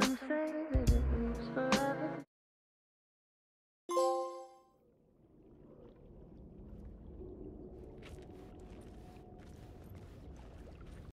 some say.